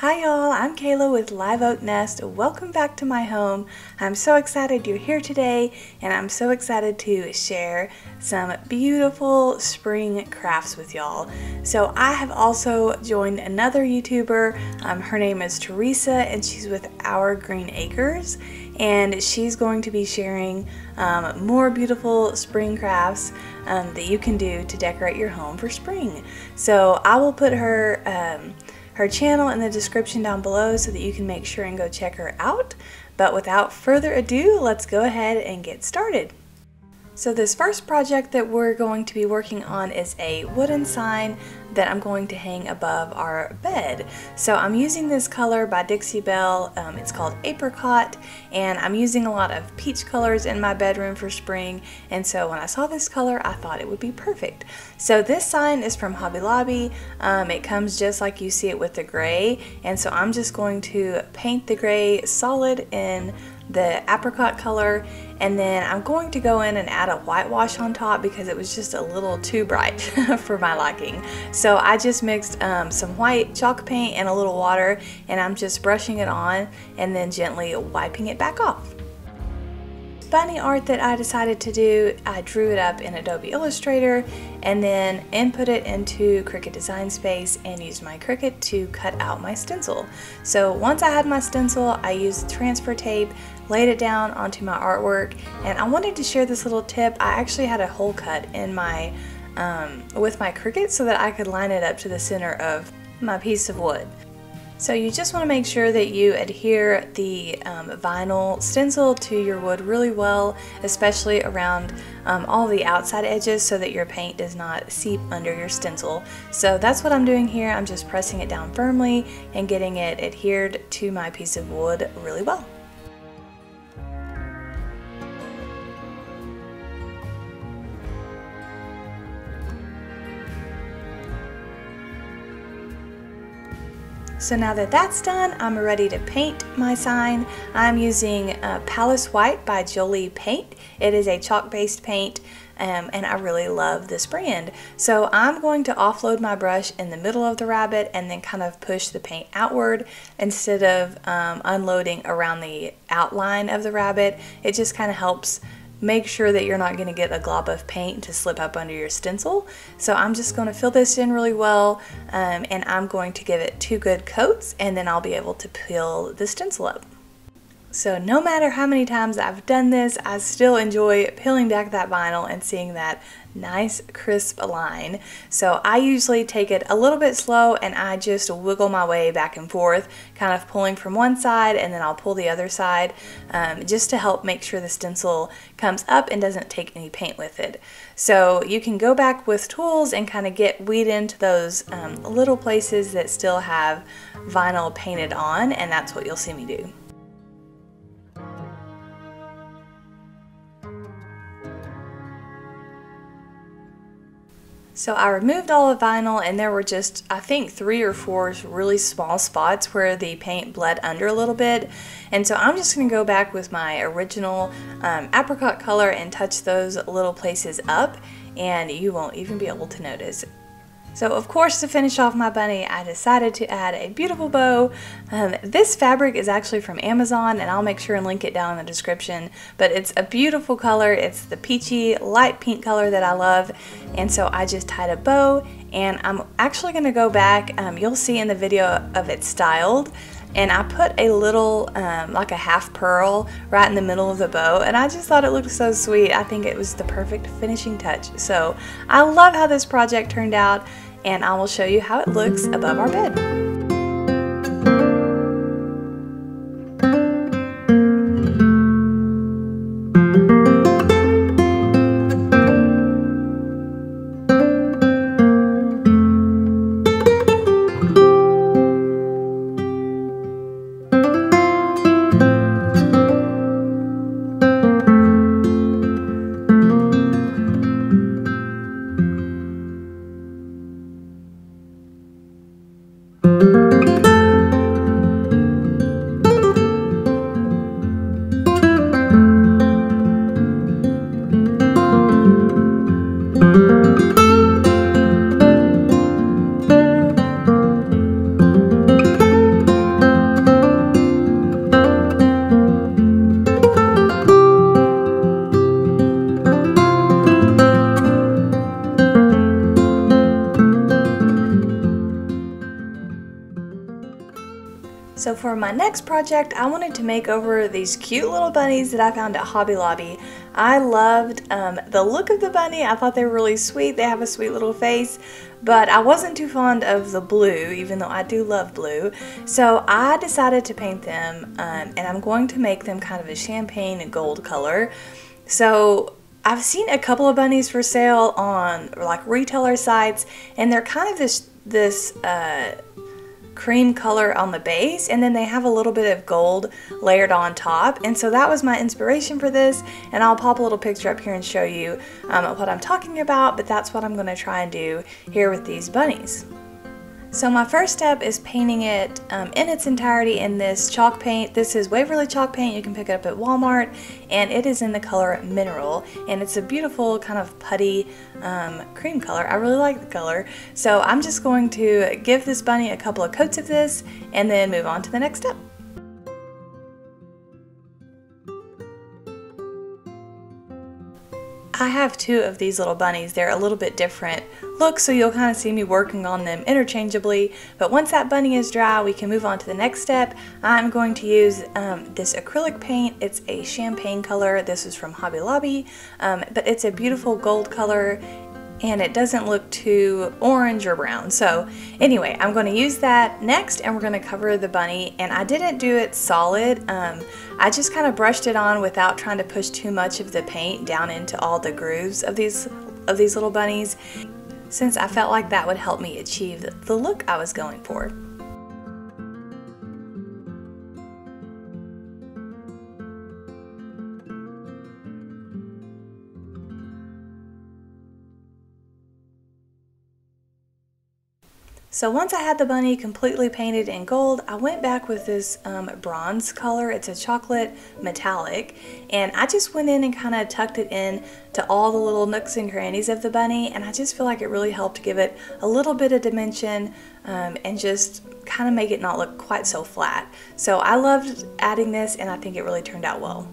Hi y'all, I'm Kayla with Live Oak Nest. Welcome back to my home. I'm so excited you're here today and I'm so excited to share some beautiful spring crafts with y'all. So I have also joined another YouTuber. Um, her name is Teresa and she's with Our Green Acres and she's going to be sharing um, more beautiful spring crafts um, that you can do to decorate your home for spring. So I will put her um, her channel in the description down below so that you can make sure and go check her out. But without further ado, let's go ahead and get started. So this first project that we're going to be working on is a wooden sign that I'm going to hang above our bed. So I'm using this color by Dixie Belle. Um, it's called Apricot and I'm using a lot of peach colors in my bedroom for spring and so when I saw this color I thought it would be perfect. So this sign is from Hobby Lobby. Um, it comes just like you see it with the gray and so I'm just going to paint the gray solid in the apricot color and then I'm going to go in and add a whitewash on top because it was just a little too bright for my liking. So I just mixed um, some white chalk paint and a little water and I'm just brushing it on and then gently wiping it back off bunny art that I decided to do, I drew it up in Adobe Illustrator and then input it into Cricut Design Space and used my Cricut to cut out my stencil. So once I had my stencil, I used transfer tape, laid it down onto my artwork, and I wanted to share this little tip. I actually had a hole cut in my um, with my Cricut so that I could line it up to the center of my piece of wood. So you just want to make sure that you adhere the um, vinyl stencil to your wood really well, especially around um, all the outside edges so that your paint does not seep under your stencil. So that's what I'm doing here. I'm just pressing it down firmly and getting it adhered to my piece of wood really well. So now that that's done, I'm ready to paint my sign. I'm using uh, Palace White by Jolie Paint. It is a chalk-based paint um, and I really love this brand. So I'm going to offload my brush in the middle of the rabbit and then kind of push the paint outward instead of um, unloading around the outline of the rabbit. It just kind of helps make sure that you're not going to get a glob of paint to slip up under your stencil. So I'm just going to fill this in really well um, and I'm going to give it two good coats and then I'll be able to peel the stencil up. So no matter how many times I've done this, I still enjoy peeling back that vinyl and seeing that nice crisp line. So I usually take it a little bit slow and I just wiggle my way back and forth, kind of pulling from one side and then I'll pull the other side um, just to help make sure the stencil comes up and doesn't take any paint with it. So you can go back with tools and kind of get weed into those um, little places that still have vinyl painted on and that's what you'll see me do. So I removed all the vinyl and there were just, I think, three or four really small spots where the paint bled under a little bit. And so I'm just going to go back with my original um, apricot color and touch those little places up and you won't even be able to notice. So of course to finish off my bunny I decided to add a beautiful bow. Um, this fabric is actually from Amazon and I'll make sure and link it down in the description but it's a beautiful color. It's the peachy light pink color that I love and so I just tied a bow and I'm actually going to go back. Um, you'll see in the video of it styled and I put a little um, like a half pearl right in the middle of the bow and I just thought it looked so sweet I think it was the perfect finishing touch so I love how this project turned out and I will show you how it looks above our bed. For my next project, I wanted to make over these cute little bunnies that I found at Hobby Lobby. I loved um, the look of the bunny. I thought they were really sweet. They have a sweet little face, but I wasn't too fond of the blue, even though I do love blue. So I decided to paint them, um, and I'm going to make them kind of a champagne gold color. So I've seen a couple of bunnies for sale on like retailer sites, and they're kind of this this uh, cream color on the base and then they have a little bit of gold layered on top and so that was my inspiration for this and I'll pop a little picture up here and show you um, what I'm talking about but that's what I'm going to try and do here with these bunnies. So my first step is painting it um, in its entirety in this chalk paint. This is Waverly chalk paint. You can pick it up at Walmart and it is in the color Mineral and it's a beautiful kind of putty um, cream color. I really like the color. So I'm just going to give this bunny a couple of coats of this and then move on to the next step. I have two of these little bunnies. They're a little bit different looks, so you'll kind of see me working on them interchangeably. But once that bunny is dry, we can move on to the next step. I'm going to use um, this acrylic paint. It's a champagne color. This is from Hobby Lobby, um, but it's a beautiful gold color and it doesn't look too orange or brown. So anyway, I'm going to use that next and we're going to cover the bunny and I didn't do it solid. Um, I just kind of brushed it on without trying to push too much of the paint down into all the grooves of these of these little bunnies since I felt like that would help me achieve the look I was going for. So once I had the bunny completely painted in gold, I went back with this um, bronze color. It's a chocolate metallic. And I just went in and kind of tucked it in to all the little nooks and crannies of the bunny. And I just feel like it really helped give it a little bit of dimension um, and just kind of make it not look quite so flat. So I loved adding this and I think it really turned out well.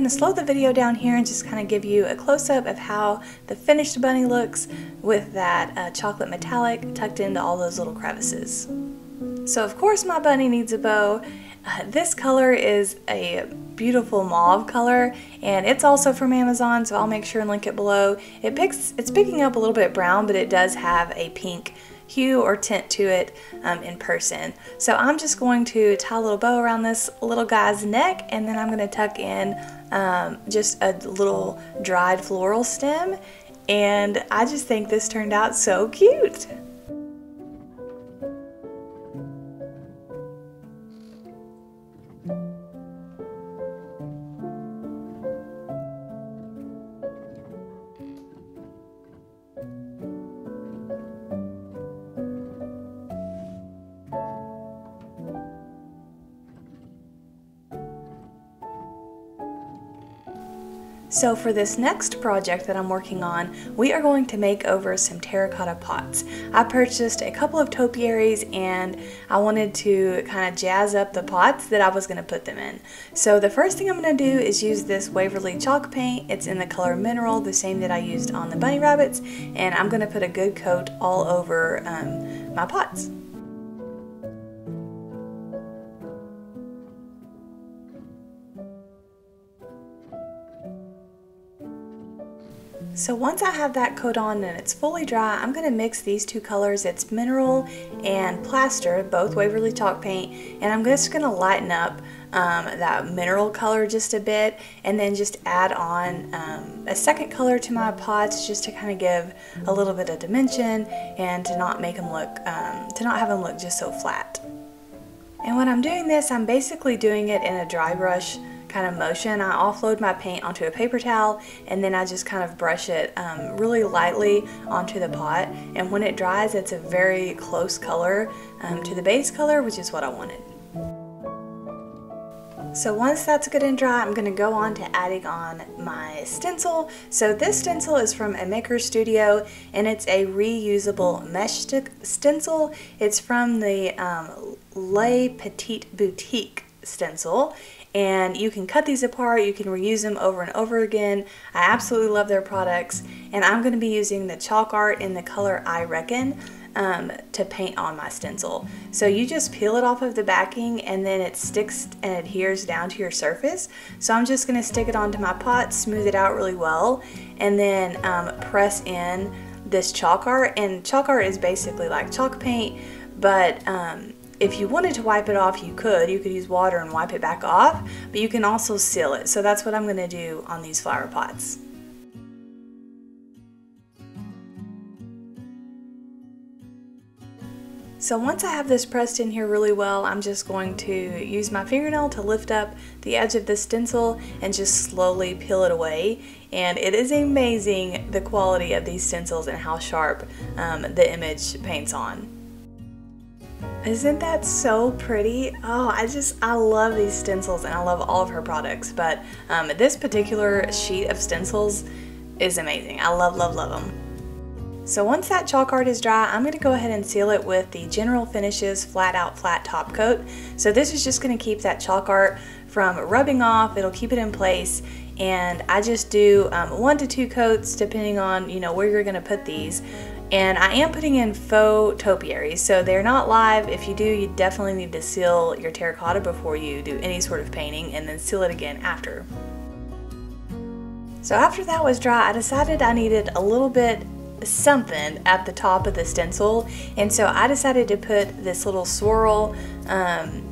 Going to slow the video down here and just kind of give you a close-up of how the finished bunny looks with that uh, chocolate metallic tucked into all those little crevices. So of course my bunny needs a bow. Uh, this color is a beautiful mauve color and it's also from Amazon so I'll make sure and link it below. It picks, it's picking up a little bit brown but it does have a pink hue or tint to it um, in person. So I'm just going to tie a little bow around this little guy's neck and then I'm going to tuck in um, just a little dried floral stem and I just think this turned out so cute. So for this next project that I'm working on, we are going to make over some terracotta pots. I purchased a couple of topiaries and I wanted to kind of jazz up the pots that I was going to put them in. So the first thing I'm going to do is use this Waverly chalk paint. It's in the color Mineral, the same that I used on the bunny rabbits, and I'm going to put a good coat all over um, my pots. So once I have that coat on and it's fully dry, I'm going to mix these two colors. It's Mineral and Plaster, both Waverly Chalk Paint, and I'm just going to lighten up um, that mineral color just a bit and then just add on um, a second color to my pots just to kind of give a little bit of dimension and to not make them look, um, to not have them look just so flat. And when I'm doing this, I'm basically doing it in a dry brush kind of motion. I offload my paint onto a paper towel and then I just kind of brush it um, really lightly onto the pot and when it dries it's a very close color um, to the base color which is what I wanted. So once that's good and dry, I'm going to go on to adding on my stencil. So this stencil is from a Maker's Studio and it's a reusable mesh stencil. It's from the um, Le Petit Boutique stencil and you can cut these apart you can reuse them over and over again I absolutely love their products and I'm going to be using the chalk art in the color I reckon um, to paint on my stencil. So you just peel it off of the backing and then it sticks and adheres down to your surface. So I'm just going to stick it onto my pot, smooth it out really well, and then um, press in this chalk art. And chalk art is basically like chalk paint, but um, if you wanted to wipe it off, you could. You could use water and wipe it back off, but you can also seal it. So that's what I'm going to do on these flower pots. So once I have this pressed in here really well, I'm just going to use my fingernail to lift up the edge of the stencil and just slowly peel it away. And it is amazing the quality of these stencils and how sharp um, the image paints on. Isn't that so pretty? Oh, I just, I love these stencils and I love all of her products, but um, this particular sheet of stencils is amazing. I love, love, love them. So once that chalk art is dry, I'm going to go ahead and seal it with the General Finishes Flat Out Flat Top Coat. So this is just going to keep that chalk art from rubbing off, it'll keep it in place, and I just do um, one to two coats depending on you know where you're going to put these. And I am putting in faux topiaries, so they're not live. If you do, you definitely need to seal your terracotta before you do any sort of painting and then seal it again after. So after that was dry, I decided I needed a little bit something at the top of the stencil and so I decided to put this little swirl um,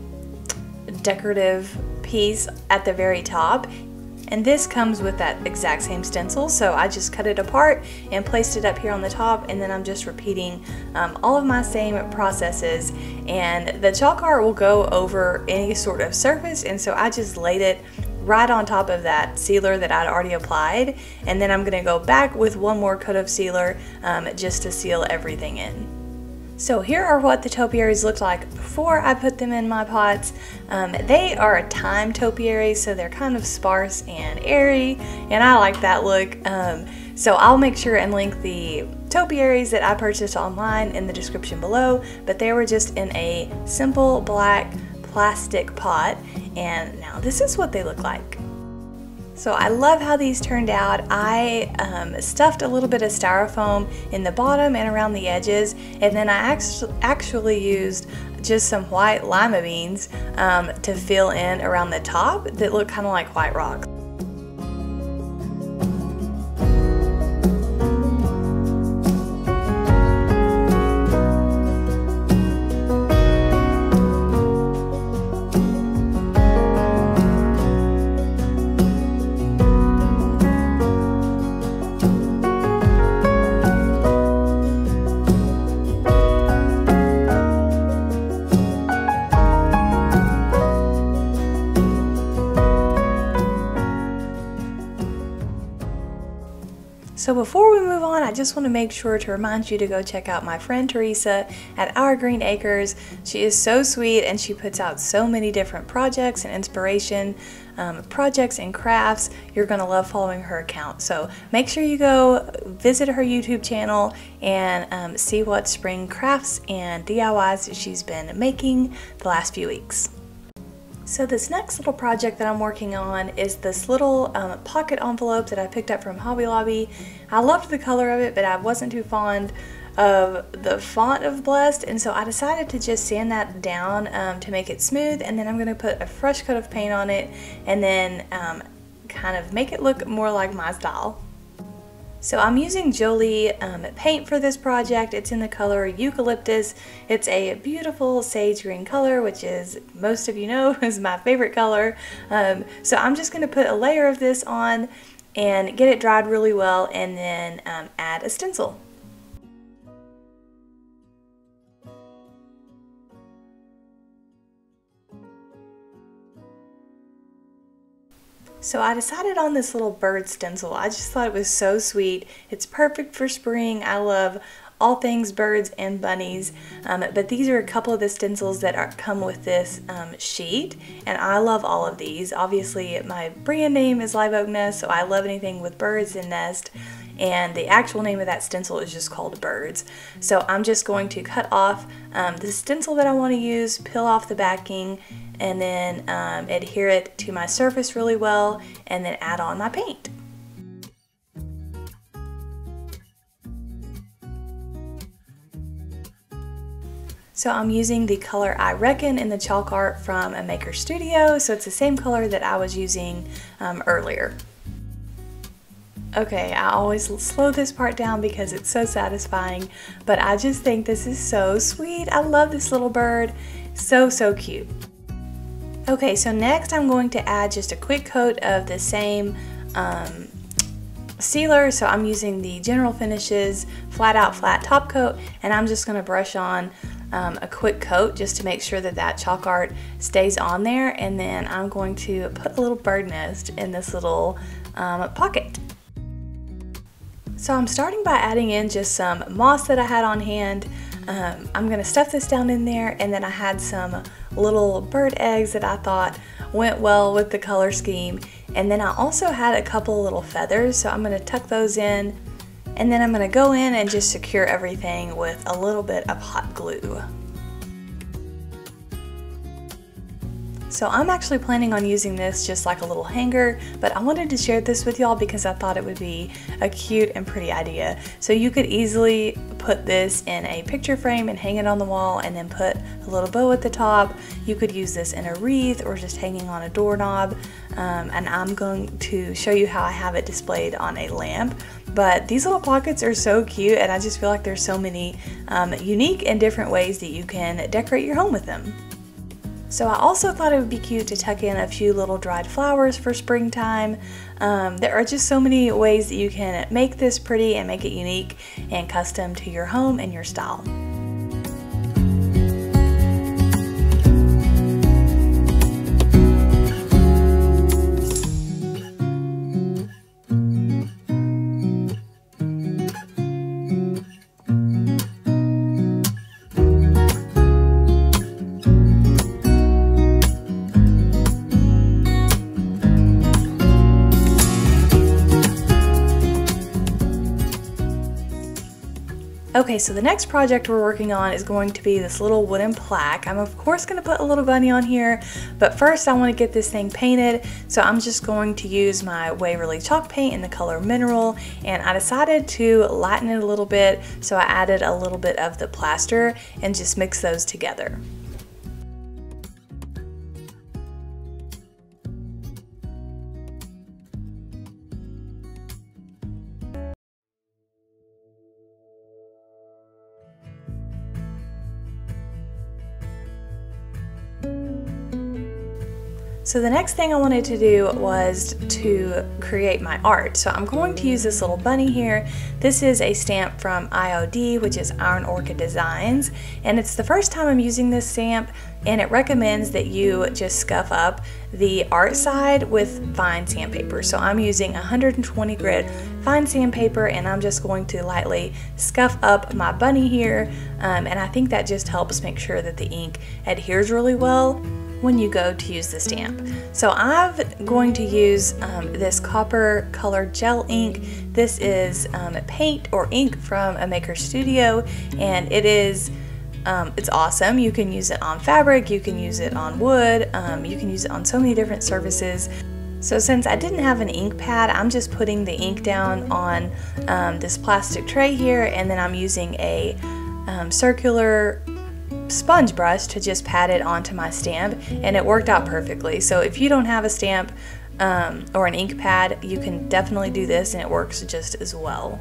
decorative piece at the very top and this comes with that exact same stencil so I just cut it apart and placed it up here on the top and then I'm just repeating um, all of my same processes and the chalk art will go over any sort of surface and so I just laid it right on top of that sealer that I'd already applied and then I'm going to go back with one more coat of sealer um, just to seal everything in. So here are what the topiaries looked like before I put them in my pots. Um, they are a thyme topiary, so they're kind of sparse and airy, and I like that look. Um, so I'll make sure and link the topiaries that I purchased online in the description below, but they were just in a simple black plastic pot and now this is what they look like. So I love how these turned out. I um, stuffed a little bit of styrofoam in the bottom and around the edges and then I actually used just some white lima beans um, to fill in around the top that look kind of like white rocks. Before we move on, I just want to make sure to remind you to go check out my friend Teresa at Our Green Acres. She is so sweet and she puts out so many different projects and inspiration um, projects and crafts. You're going to love following her account. So make sure you go visit her YouTube channel and um, see what spring crafts and DIYs she's been making the last few weeks. So this next little project that I'm working on is this little um, pocket envelope that I picked up from Hobby Lobby. I loved the color of it, but I wasn't too fond of the font of Blessed, and so I decided to just sand that down um, to make it smooth, and then I'm going to put a fresh coat of paint on it, and then um, kind of make it look more like my style. So I'm using Jolie um, paint for this project. It's in the color Eucalyptus. It's a beautiful sage green color, which is, most of you know, is my favorite color. Um, so I'm just going to put a layer of this on and get it dried really well and then um, add a stencil. So I decided on this little bird stencil. I just thought it was so sweet. It's perfect for spring. I love all things birds and bunnies um, but these are a couple of the stencils that are, come with this um, sheet and I love all of these obviously my brand name is Live Oak Nest so I love anything with birds and nest and the actual name of that stencil is just called birds so I'm just going to cut off um, the stencil that I want to use peel off the backing and then um, adhere it to my surface really well and then add on my paint. So I'm using the color I Reckon in the chalk art from a Maker's Studio, so it's the same color that I was using um, earlier. Okay, I always slow this part down because it's so satisfying, but I just think this is so sweet. I love this little bird. So, so cute. Okay, so next I'm going to add just a quick coat of the same um, sealer. So I'm using the General Finishes Flat Out Flat Top Coat, and I'm just going to brush on um, a quick coat just to make sure that that chalk art stays on there and then I'm going to put a little bird nest in this little um, pocket. So I'm starting by adding in just some moss that I had on hand. Um, I'm to stuff this down in there and then I had some little bird eggs that I thought went well with the color scheme and then I also had a couple little feathers so I'm to tuck those in and then I'm to go in and just secure everything with a little bit of hot glue. So I'm actually planning on using this just like a little hanger, but I wanted to share this with y'all because I thought it would be a cute and pretty idea. So you could easily put this in a picture frame and hang it on the wall and then put a little bow at the top. You could use this in a wreath or just hanging on a doorknob. Um, and I'm going to show you how I have it displayed on a lamp. But these little pockets are so cute and I just feel like there's so many um, unique and different ways that you can decorate your home with them. So I also thought it would be cute to tuck in a few little dried flowers for springtime. Um, there are just so many ways that you can make this pretty and make it unique and custom to your home and your style. Okay, so the next project we're working on is going to be this little wooden plaque. I'm of course going to put a little bunny on here, but first I want to get this thing painted, so I'm just going to use my Waverly chalk paint in the color Mineral, and I decided to lighten it a little bit, so I added a little bit of the plaster and just mix those together. So the next thing I wanted to do was to create my art. So I'm going to use this little bunny here. This is a stamp from IOD, which is Iron Orchid Designs. And it's the first time I'm using this stamp and it recommends that you just scuff up the art side with fine sandpaper. So I'm using 120 grit fine sandpaper and I'm just going to lightly scuff up my bunny here. Um, and I think that just helps make sure that the ink adheres really well when you go to use the stamp. So I'm going to use um, this copper colored gel ink. This is um, paint or ink from a Maker's Studio and it is um, it's awesome. You can use it on fabric, you can use it on wood, um, you can use it on so many different surfaces. So since I didn't have an ink pad, I'm just putting the ink down on um, this plastic tray here and then I'm using a um, circular sponge brush to just pat it onto my stamp and it worked out perfectly. So if you don't have a stamp um, or an ink pad, you can definitely do this and it works just as well.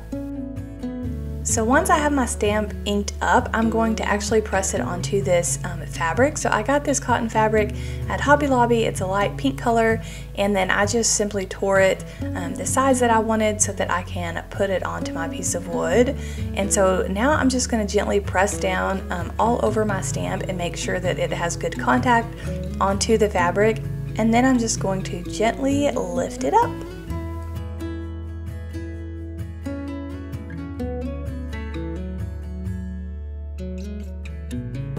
So once I have my stamp inked up, I'm going to actually press it onto this um, fabric. So I got this cotton fabric at Hobby Lobby. It's a light pink color. And then I just simply tore it um, the size that I wanted so that I can put it onto my piece of wood. And so now I'm just gonna gently press down um, all over my stamp and make sure that it has good contact onto the fabric. And then I'm just going to gently lift it up.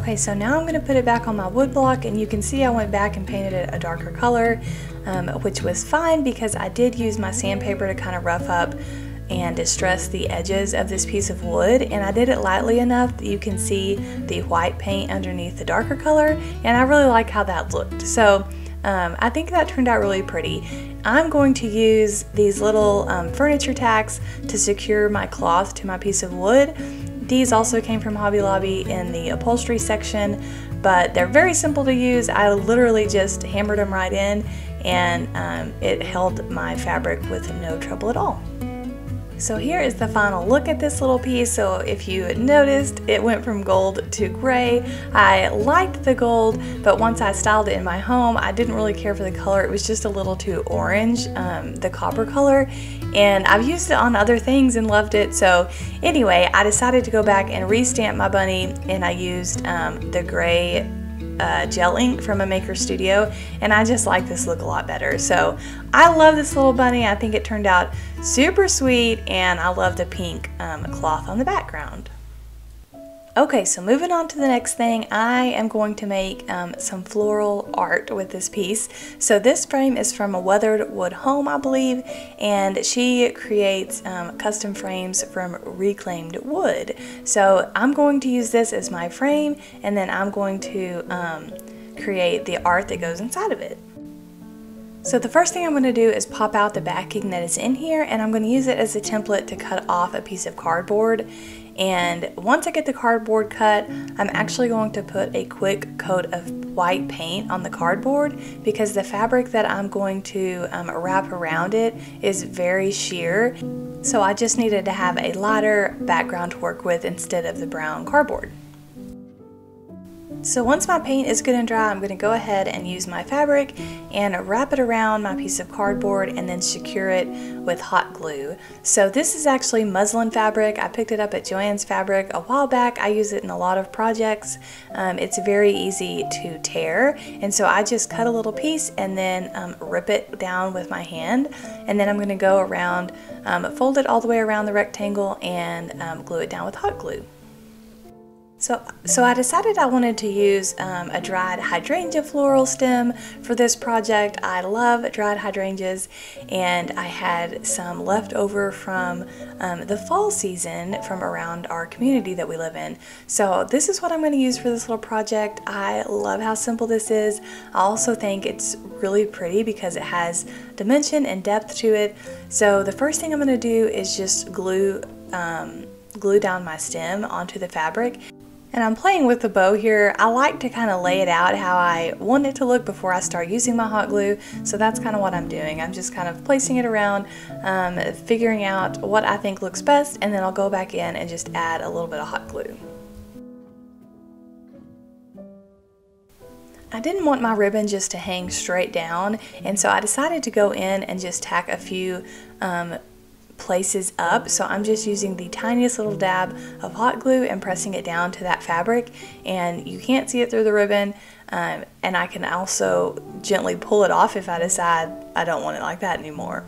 Okay, so now I'm going to put it back on my wood block and you can see I went back and painted it a darker color, um, which was fine because I did use my sandpaper to kind of rough up and distress the edges of this piece of wood and I did it lightly enough that you can see the white paint underneath the darker color and I really like how that looked. So um, I think that turned out really pretty. I'm going to use these little um, furniture tacks to secure my cloth to my piece of wood. These also came from Hobby Lobby in the upholstery section, but they're very simple to use. I literally just hammered them right in and um, it held my fabric with no trouble at all. So here is the final look at this little piece. So if you noticed, it went from gold to gray. I liked the gold, but once I styled it in my home, I didn't really care for the color. It was just a little too orange, um, the copper color. And I've used it on other things and loved it. So anyway, I decided to go back and restamp my bunny and I used um, the gray uh, gel ink from a Maker's Studio and I just like this look a lot better. So I love this little bunny. I think it turned out super sweet and I love the pink um, cloth on the background Okay, so moving on to the next thing, I am going to make um, some floral art with this piece. So this frame is from a weathered wood home, I believe, and she creates um, custom frames from reclaimed wood. So I'm going to use this as my frame, and then I'm going to um, create the art that goes inside of it. So the first thing I'm going to do is pop out the backing that is in here and I'm going to use it as a template to cut off a piece of cardboard and once I get the cardboard cut, I'm actually going to put a quick coat of white paint on the cardboard because the fabric that I'm going to um, wrap around it is very sheer. So I just needed to have a lighter background to work with instead of the brown cardboard. So once my paint is good and dry, I'm going to go ahead and use my fabric and wrap it around my piece of cardboard and then secure it with hot glue. So this is actually muslin fabric. I picked it up at Joann's Fabric a while back. I use it in a lot of projects. Um, it's very easy to tear and so I just cut a little piece and then um, rip it down with my hand and then I'm going to go around, um, fold it all the way around the rectangle and um, glue it down with hot glue. So, so I decided I wanted to use um, a dried hydrangea floral stem for this project. I love dried hydrangeas and I had some left over from um, the fall season from around our community that we live in. So this is what I'm going to use for this little project. I love how simple this is. I also think it's really pretty because it has dimension and depth to it. So the first thing I'm going to do is just glue um, glue down my stem onto the fabric and I'm playing with the bow here. I like to kind of lay it out how I want it to look before I start using my hot glue. So that's kind of what I'm doing. I'm just kind of placing it around, um, figuring out what I think looks best, and then I'll go back in and just add a little bit of hot glue. I didn't want my ribbon just to hang straight down and so I decided to go in and just tack a few um, places up. So I'm just using the tiniest little dab of hot glue and pressing it down to that fabric and you can't see it through the ribbon. Um, and I can also gently pull it off if I decide I don't want it like that anymore.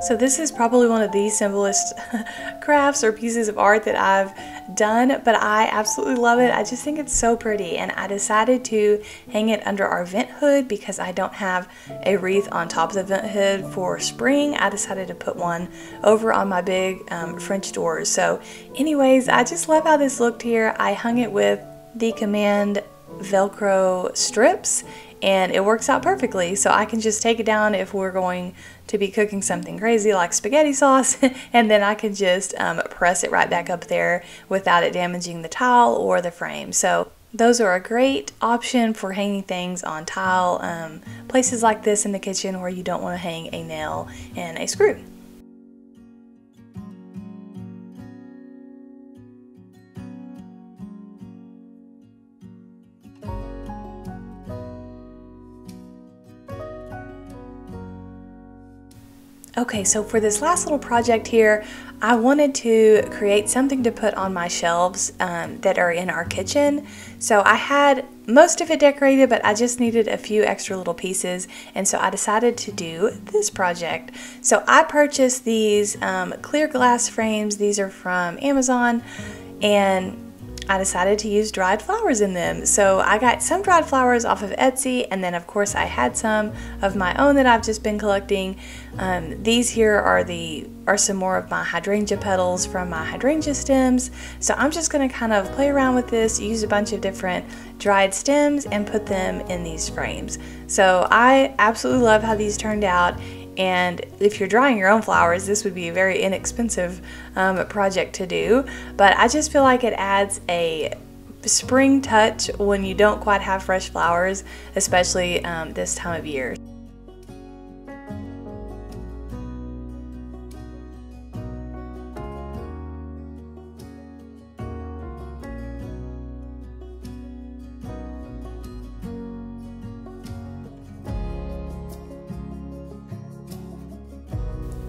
So this is probably one of the simplest crafts or pieces of art that I've done, but I absolutely love it. I just think it's so pretty and I decided to hang it under our vent hood because I don't have a wreath on top of the vent hood for spring. I decided to put one over on my big um, French doors. So anyways, I just love how this looked here. I hung it with the Command Velcro strips and it works out perfectly. So I can just take it down if we're going to be cooking something crazy like spaghetti sauce and then I can just um, press it right back up there without it damaging the tile or the frame. So those are a great option for hanging things on tile, um, places like this in the kitchen where you don't want to hang a nail and a screw. Okay, so for this last little project here, I wanted to create something to put on my shelves um, that are in our kitchen. So I had most of it decorated, but I just needed a few extra little pieces, and so I decided to do this project. So I purchased these um, clear glass frames. These are from Amazon, and I decided to use dried flowers in them. So I got some dried flowers off of Etsy, and then of course I had some of my own that I've just been collecting. Um, these here are the are some more of my hydrangea petals from my hydrangea stems. So I'm just going to kind of play around with this, use a bunch of different dried stems and put them in these frames. So I absolutely love how these turned out and if you're drying your own flowers, this would be a very inexpensive um, project to do. But I just feel like it adds a spring touch when you don't quite have fresh flowers, especially um, this time of year.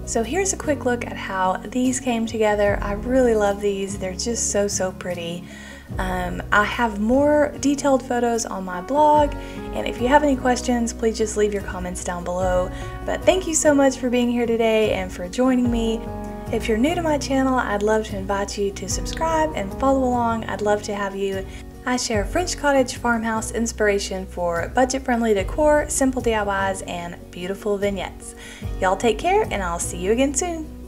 So here's a quick look at how these came together. I really love these. They're just so, so pretty. Um, I have more detailed photos on my blog, and if you have any questions, please just leave your comments down below. But thank you so much for being here today and for joining me. If you're new to my channel, I'd love to invite you to subscribe and follow along. I'd love to have you I share French cottage farmhouse inspiration for budget friendly decor, simple DIYs, and beautiful vignettes. Y'all take care, and I'll see you again soon.